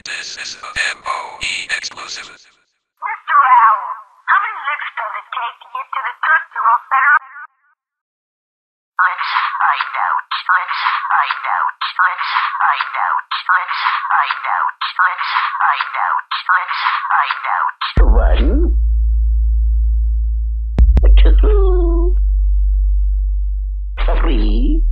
This is a MOE exclusive. Mr. Owl, how many lips does it take to get to the Tootsie Federal? Let's find out. Let's find out. Let's find out. Let's find out. Let's find out. Let's find out. One. Two. Three.